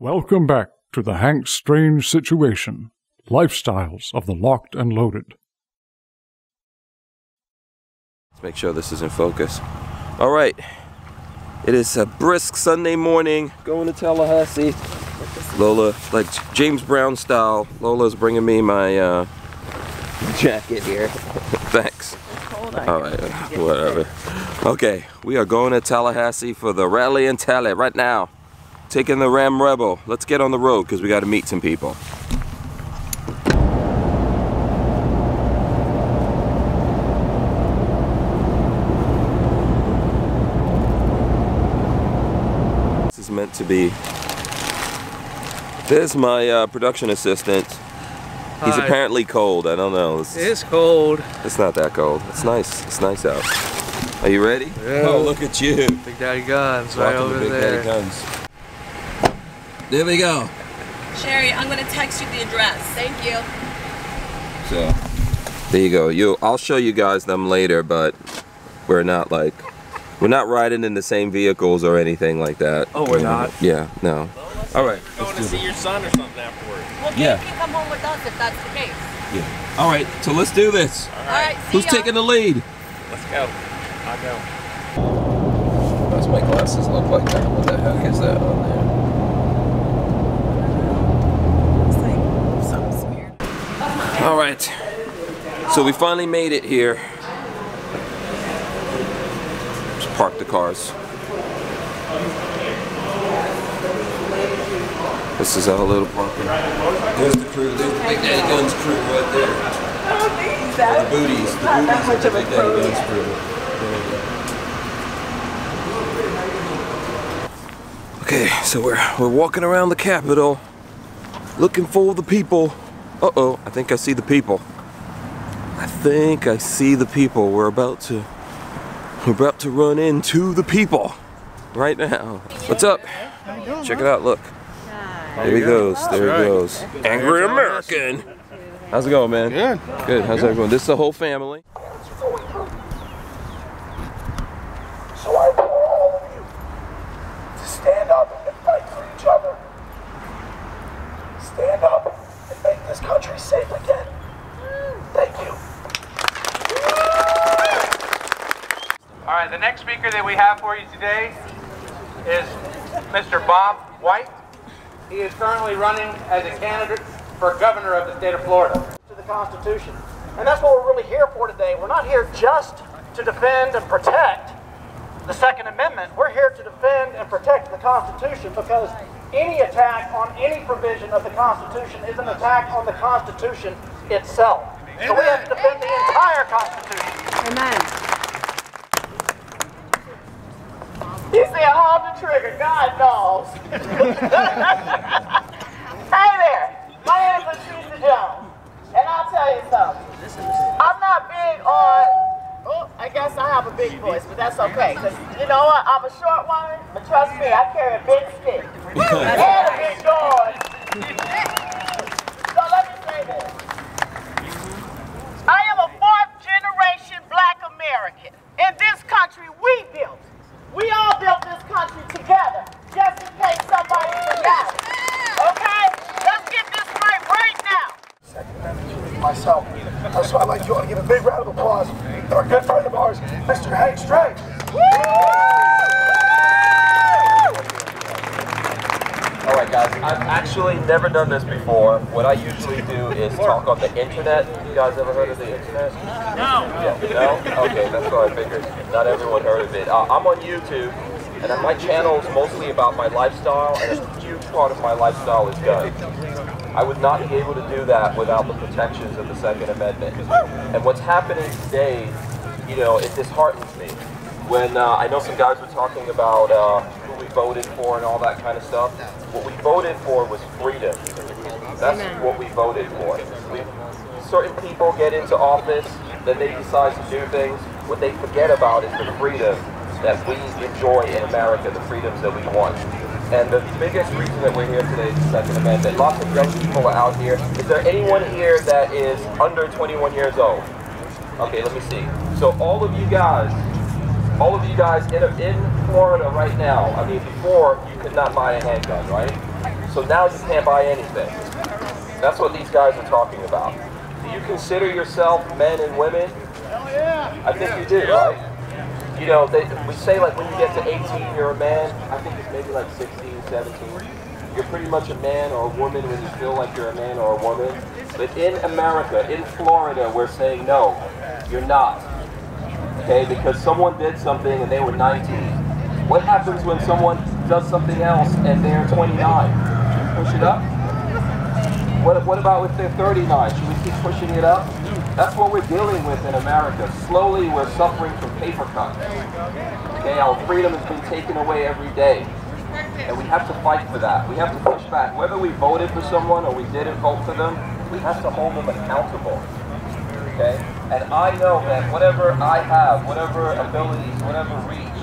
Welcome back to the Hank Strange Situation Lifestyles of the Locked and Loaded. Let's make sure this is in focus. All right. It is a brisk Sunday morning going to Tallahassee. Lola, like James Brown style, Lola's bringing me my uh, jacket here. Thanks. All right, whatever. Okay, we are going to Tallahassee for the rally in tally right now. Taking the Ram Rebel. Let's get on the road because we got to meet some people. This is meant to be. There's my uh, production assistant. He's Hi. apparently cold. I don't know. This is- It's cold. it's not that cold. It's nice. It's nice out. Are you ready? Yeah. Oh, look at you. Big Daddy Guns right Welcome to over Big there. Daddy Guns. There we go. Sherry, I'm gonna text you the address. Thank you. So there you go. You I'll show you guys them later, but we're not like we're not riding in the same vehicles or anything like that. Oh, we're not? Yeah, no. All right. Going to see your son or something afterwards. Well, Yeah. you can come home with us if that's the case. Yeah. All right. So let's do this. All right. see Who's taking the lead? Let's go. I'll go. Does my glasses look like that? What the heck is that on there? It's like something's weird. All right. So we finally made it here. Just park the cars. This is our little parking. There's the crew. There's the Big Daddy Guns crew right there. The booties. The booties of the Big Daddy Guns crew. There you go. Okay, so we're we're walking around the Capitol, looking for the people. Uh oh, I think I see the people. I think I see the people. We're about to we're about to run into the people right now. What's up? Check it out, look. There he goes. There he goes. Angry American. How's it going, man? Good. Good. How's everyone? This is the whole family. So I implore all of you to stand up and fight for each other. stand up this country safe again. Thank you. All right, the next speaker that we have for you today is Mr. Bob White. He is currently running as a candidate for governor of the state of Florida. To the Constitution. And that's what we're really here for today. We're not here just to defend and protect the Second Amendment. We're here to defend and protect the Constitution because any attack on any provision of the Constitution is an attack on the Constitution itself. So we have to defend the entire Constitution. Amen. You said hold the trigger, God knows. hey there, my name is Latricia Jones, and I'll tell you something. I'm not big on, oh, I guess I have a big voice, but that's okay, because you know what, I'm a short woman, but trust me, I carry a big stick. I am a fourth generation black American. In this country we built. We all built this country together, just in case somebody forgot. Okay? Let's get this right right now. Myself. So I'd like you all to give a big round of applause to our good friend of ours, Mr. Hank Strange. Actually never done this before. What I usually do is talk on the internet. You guys ever heard of the internet? No. Yeah, no? Okay, that's what I figured. Not everyone heard of it. Uh, I'm on YouTube, and my channel is mostly about my lifestyle, and a huge part of my lifestyle is guns. I would not be able to do that without the protections of the Second Amendment. And what's happening today, you know, it disheartens me. When uh, I know some guys were talking about uh, who we voted for and all that kind of stuff. What we voted for was freedom. That's what we voted for. We, certain people get into office, then they decide to do things. What they forget about is the freedom that we enjoy in America, the freedoms that we want. And the biggest reason that we're here today is the Second Amendment. Lots of young people are out here. Is there anyone here that is under 21 years old? Okay, let me see. So all of you guys, all of you guys in, in Florida right now, I mean, before you could not buy a handgun, right? So now you can't buy anything. That's what these guys are talking about. Do you consider yourself men and women? Hell yeah! I think you do, right? You know, they, we say like when you get to 18, you're a man. I think it's maybe like 16, 17. You're pretty much a man or a woman when you feel like you're a man or a woman. But in America, in Florida, we're saying no, you're not. Okay, because someone did something and they were 19. What happens when someone does something else and they're 29? Push it up? What, what about if they're 39? Should we keep pushing it up? That's what we're dealing with in America. Slowly, we're suffering from paper cuts. Okay, our freedom has been taken away every day. And we have to fight for that. We have to push back. Whether we voted for someone or we didn't vote for them, we have to hold them accountable. Okay? And I know that whatever I have, whatever abilities, whatever reach,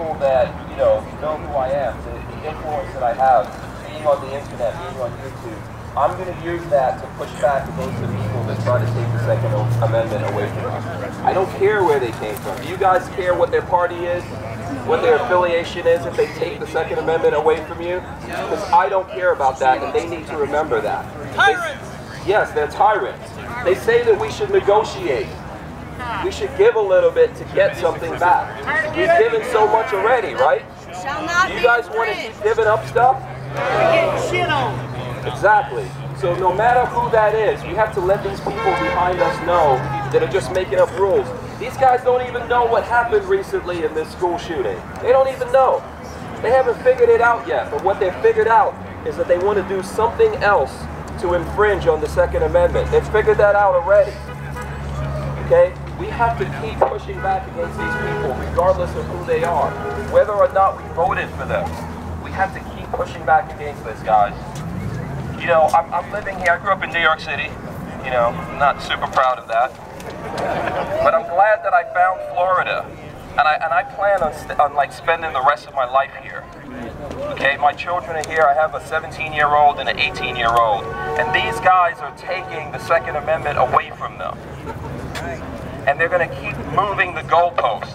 people that, you know, know who I am, the, the influence that I have, being on the internet, being on YouTube, I'm going to use that to push back against the people that try to take the Second Amendment away from us. I don't care where they came from. Do you guys care what their party is? What their affiliation is if they take the Second Amendment away from you? Because I don't care about that, and they need to remember that. Tyrants! Yes, they're tyrants. They say that we should negotiate. We should give a little bit to get something back. We've given so much already, right? Do you guys want to keep giving up stuff? Exactly. So no matter who that is, we have to let these people behind us know that are just making up rules. These guys don't even know what happened recently in this school shooting. They don't even know. They haven't figured it out yet. But what they've figured out is that they want to do something else to infringe on the Second Amendment. They've figured that out already. Okay? We have to keep pushing back against these people, regardless of who they are, whether or not we voted for them. We have to keep pushing back against this, guys. You know, I'm, I'm living here. I grew up in New York City. You know, not super proud of that. But I'm glad that I found Florida, and I and I plan on, on like spending the rest of my life here. Okay, my children are here. I have a 17-year-old and an 18-year-old, and these guys are taking the Second Amendment away from them, and they're going to keep moving the goalpost.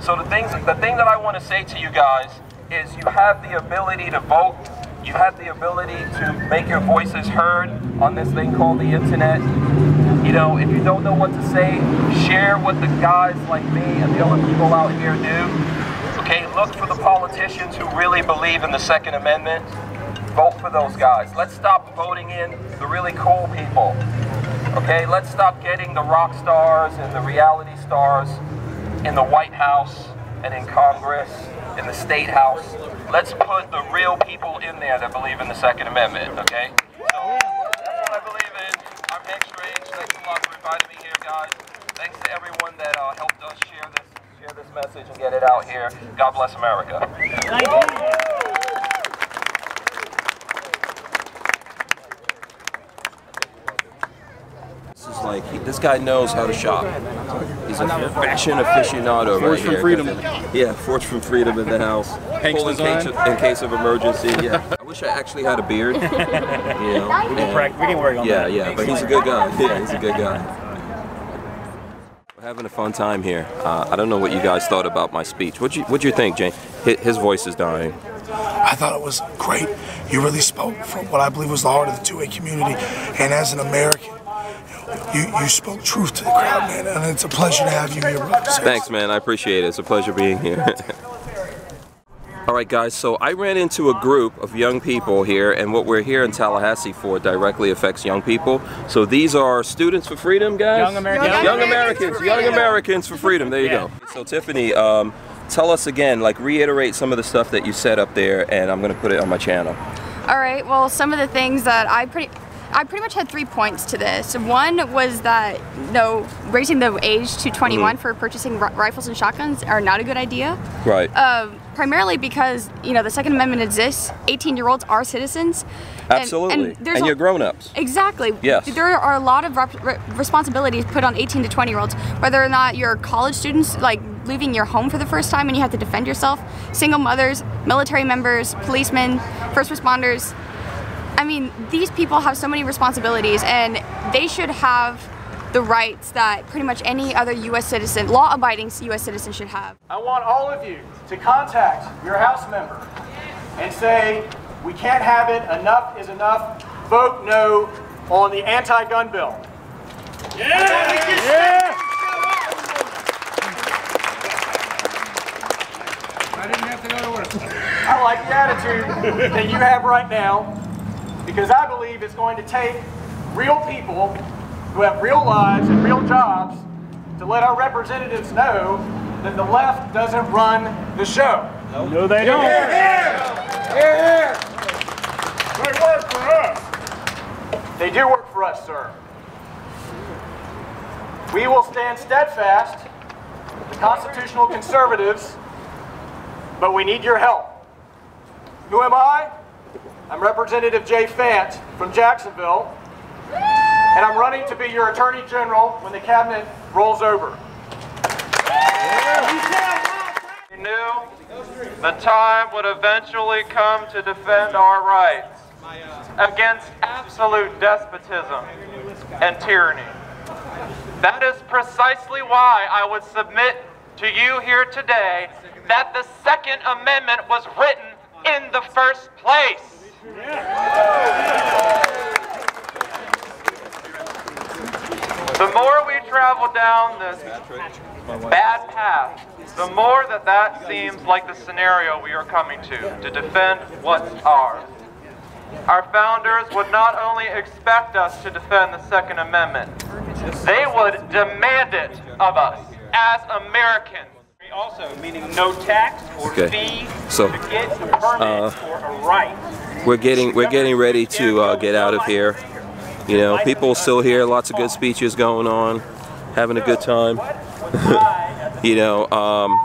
So the things, the thing that I want to say to you guys is, you have the ability to vote. You have the ability to make your voices heard on this thing called the internet. You know, if you don't know what to say, share what the guys like me and the other people out here do. Okay, look for the politicians who really believe in the Second Amendment. Vote for those guys. Let's stop voting in the really cool people. Okay, let's stop getting the rock stars and the reality stars in the White House and in Congress, in the State House. Let's put the real people in there that believe in the Second Amendment, okay? So, that's I believe in. I'm Hank Strange. Thanks a lot for inviting me here, guys. Thanks to everyone that uh, helped us share this, share this message and get it out here. God bless America. This is like he, this guy knows how to shop. He's a fashion aficionado Forge right from here. freedom. Yeah, Forge from Freedom in the house. Hank's in case, of, in case of emergency. Yeah. I wish I actually had a beard. You know, We can, and- prac- we can work on yeah, that. yeah, but he's a good guy. Yeah, he's a good guy. We're having a fun time here. Uh, I don't know what you guys thought about my speech. What'd you What'd you think, Jane? His, his voice is dying. I thought it was great. You really spoke from what I believe was the heart of the 2A community. And as an American, you, you spoke truth to the crowd, man. And it's a pleasure to have you here, brother. Thanks, man. I appreciate it. It's a pleasure being here. All right, guys. So I ran into a group of young people here, and what we're here in Tallahassee for directly affects young people. So these are students for freedom, guys. Young Americans. Young, Americans. Young Americans for freedom. There you go. So Tiffany, um, tell us again, like reiterate some of the stuff that you said up there, and I'm gonna put it on my channel. All right. Well, some of the things that I pretty I pretty much had three points to this. One was that no raising the age to 21 Mm-hmm. for purchasing ri- rifles and shotguns are not a good idea. Right. Uh, primarily because you know the Second Amendment exists. 18-year-olds are citizens. Absolutely. there's and a- you're grown-ups. Exactly. Yes. There are a lot of responsibilities put on 18 to 20 year olds, whether or not you're college students, like leaving your home for the first time and you have to defend yourself, single mothers, military members, policemen, first responders. I mean, these people have so many responsibilities and they should have the rights that pretty much any other U.S. citizen, law-abiding U.S. citizen should have. I want all of you to contact your House member and say, we can't have it, enough is enough, vote no on the anti-gun bill. Yeah! yeah. I didn't have to go to work. I like the attitude that you have right now because I believe it's going to take real people who have real lives and real jobs to let our representatives know that the left doesn't run the show. No, they don't. Here, here! Here, here! They work for us. They do work for us, sir. We will stand steadfast, the constitutional conservatives, but we need your help. Who am I? I'm Representative Jay Fant from Jacksonville, and I'm running to be your Attorney General when the cabinet rolls over. We knew the time would eventually come to defend our rights against absolute despotism and tyranny. That is precisely why I would submit to you here today that the Second Amendment was written in the first place. The more we travel down this bad path, the more that that seems like the scenario we are coming to, to defend what's ours. Our founders would not only expect us to defend the Second Amendment, they would demand it of us as Americans. Also, meaning no tax or Okay. fee So, to get a permit uh, for a right. We're getting we're getting ready to uh, get out of here. You know, people still here. Lots of good speeches going on, having a good time. you know, um,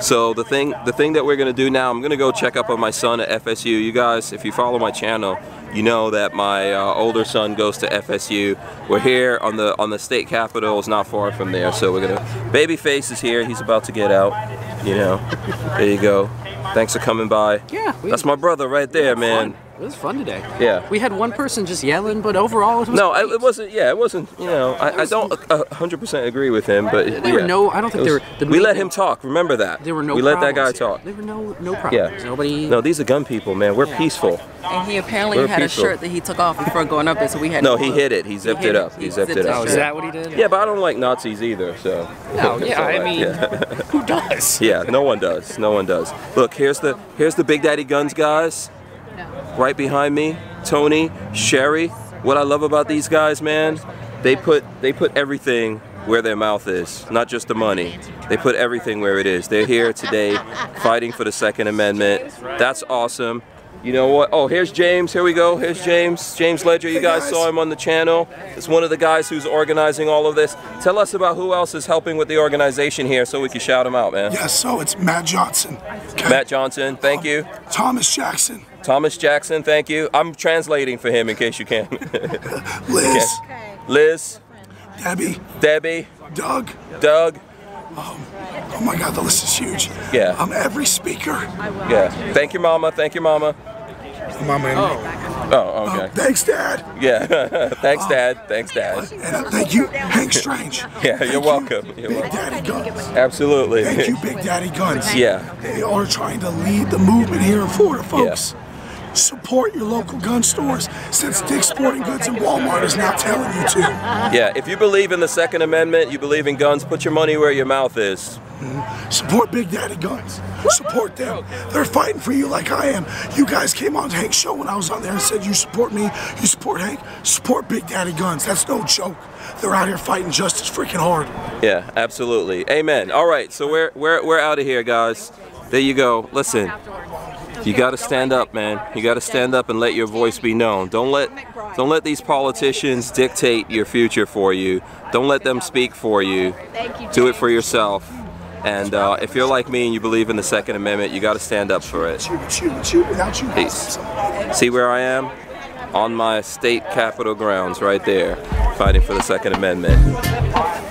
so the thing the thing that we're gonna do now, I'm gonna go check up on my son at FSU. You guys, if you follow my channel, you know that my uh, older son goes to FSU. We're here on the on the state capitol. It's not far from there, so we're gonna. Babyface is here. He's about to get out. You know, there you go. Thanks for coming by. Yeah, we- that's my brother right there, man. It was fun today. Yeah. We had one person just yelling, but overall it was No, I, it wasn't. Yeah, it wasn't. You know, I, I don't uh, 100% agree with him, but There were no- I don't think It there were- the we let him talk. Remember that. There were no We let that guy problems. talk. There were no no problems. Yeah. Nobody. No, these are gun people, man. We're peaceful. And he apparently We're had peaceful. a shirt that he took off before going up there, so we had. No, he look. hid it. He zipped hid it up. He zipped it up. Oh, is that what he did? Yeah, but I don't like Nazis either, so. No, yeah, all I mean, Yeah. who does? Yeah, no one does. No one does. Look, here's the here's the Big Daddy Guns guys. Right behind me, Tony, Sherry. What I love about these guys, man, they put they put everything where their mouth is, not just the money. They put everything where it is. They're here today fighting for the Second Amendment. That's awesome. You know what? Oh, here's James. Here we go. Here's James. James Ledger. You guys saw him on the channel. It's one of the guys who's organizing all of this. Tell us about who else is helping with the organization here so we can shout them out, man. Yes, so it's Matt Johnson, Matt Johnson, thank you. Thomas Jackson, Thomas Jackson, thank you. I'm translating for him in case you can. Liz, Liz, Debbie, Debbie, Doug. Doug. Oh my God, the list is huge. Yeah. I'm um, every speaker. Yeah. Thank you, Mama. Thank you, Mama. Mama and Oh, okay. Thanks, Dad. Yeah. Thanks, Dad. Thanks, Dad. And uh, thank you, Hank Strange. Yeah, you're welcome. You're Big welcome. Daddy Guns. Absolutely. Thank you, Big Daddy Guns. Yeah. They are trying to lead the movement here in Florida, folks. Support your local gun stores since Dick's Sporting Goods and Walmart is now telling you to. Yeah, if you believe in the Second Amendment, you believe in guns, put your money where your mouth is. Mm-hmm. Support Big Daddy Guns. Support them. They're fighting for you like I am. You guys came on Hank's show when I was on there and said you support me, you support Hank, support Big Daddy Guns. That's no joke. They're out here fighting just as freaking hard. Yeah, absolutely. Amen. All right, so we're we're we're out of here, guys. There you go. Listen, you got to stand up, man. You got to stand up and let your voice be known. Don't let don't let these politicians dictate your future for you. Don't let them speak for you. Do it for yourself. And uh, if you're like me and you believe in the Second Amendment, you got to stand up for it. Peace. See where I am? On my state capitol grounds, right there, fighting for the Second Amendment.